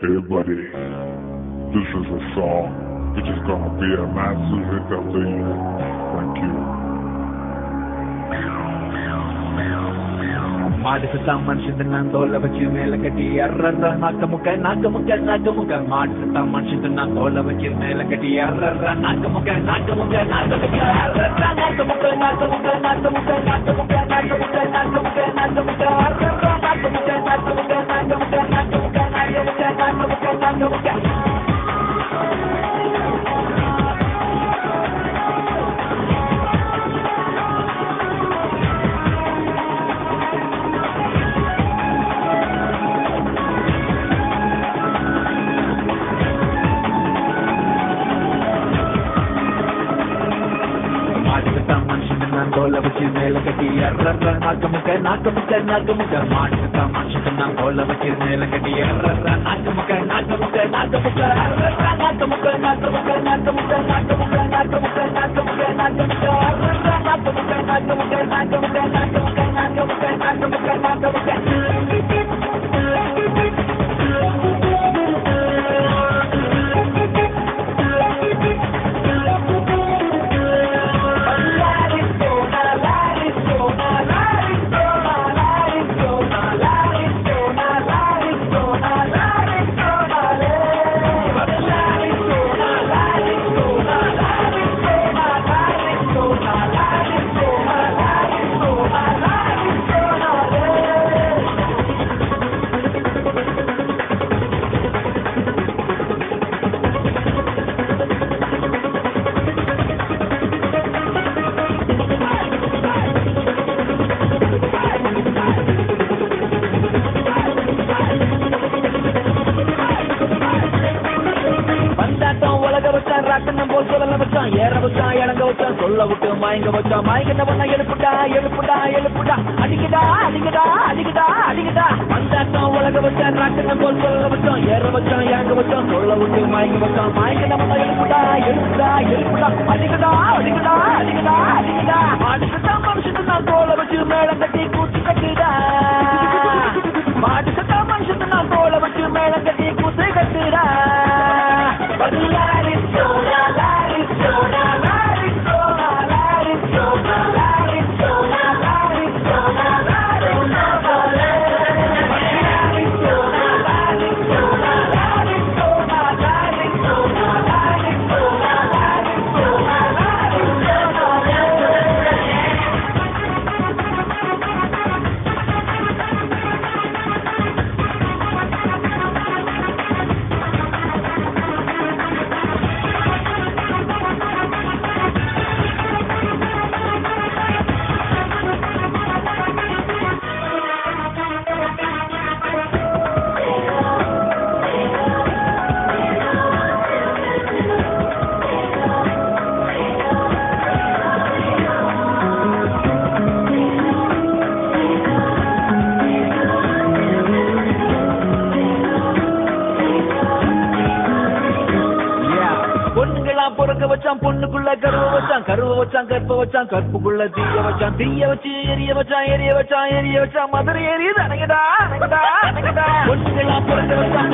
Hey buddy, this is a song which is gonna be a massive hit of the year. Thank you. மாட்டுக்குத்தான் மனுஷன் நான் தோலை வச்சு மேல கட்டி அர்ற நாக்க முக்க நாக்க முக்க நாக்க முக்க மாட்டுக்குத்தான் மனுஷன் நான் தோலை வச்சு மேல கட்டி அர்ற நாக்க முக்க நாக்க முக்க நாக்க முக்க அர்ற நாக்க முக்க நாக்க முக்க நான் தோலை வச்சு மேல கட்டி அர்ற நாக்கமுக்க நாக்கமுக்க நாக்க முக்க நாக்க நான் கோல வச்சு மேல கட்டி அர்ற நாக்கமுக்க நாக்கமுக்க நாக்கமுக்க நாக்கமுக்க நாக்கமுக்க நாக்கமுக்க நாக்கமுக்க நாக்கமுக்க நாக்கமுக்க நாக்கமுக்க நாக்கமுக்க நாக்கமுக்க நாக்கமுக்க நாக்கமுக்க நாக்கமுக்க நாக்கமுக்க நாக்கமுக்க சொல்ல வச்சான் ஏற வச்சான் இறங்க வச்சான் சொல்ல விட்டு மயங்க வச்சான் மயங்க என்ன பண்ண எழுப்புடா எழுப்புடா எழுப்புடா. அடிக்குதா அடிக்குதா அடிக்குதா அடிக்குதா. வந்தாட்டம் உலக வச்சான் ராட்டனம் போல் சொல்ல வச்சான் ஏற வச்சான் இறங்க வச்சான் சொல்ல விட்டு மயங்க வச்சான் மயங்க என்ன பண்ண எழுப்புடா எழுப்புடா எழுப்புடா. அடிக்குதா அடிக்குதா அடிக்குதா அடிக்குதா. மாட்டுக்குத்தான் மனுஷன் நான் தோலை வச்சு மேளம் கட்டி கூத்து மாட்டு மாட்டுக்குத்தான் மனுஷன் நான் தோலை வச்சு மேடம் கட்டி கூத்து கட்டுடா. Soda, light it, soda, light it, soda, வச்சான் கருவ வச்சான் கற்ப வச்சான் கற்புக்குள்ள தீய வச்சான் தீய வச்சு எரிய வச்சான் எரிய வச்சான் எரிய வச்சான் மதுரை எரியுது அணைங்கடா அணைங்கடா அணைங்கடா பொண்ணுங்களாம் பிறக்க வச்சான்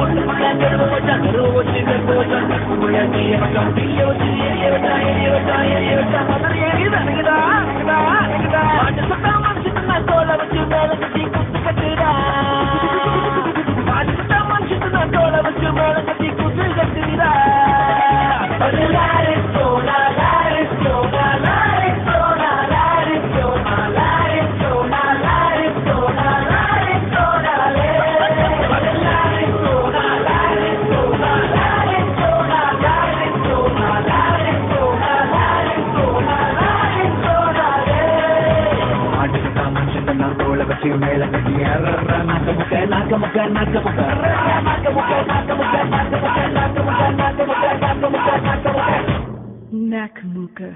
Nakmuka.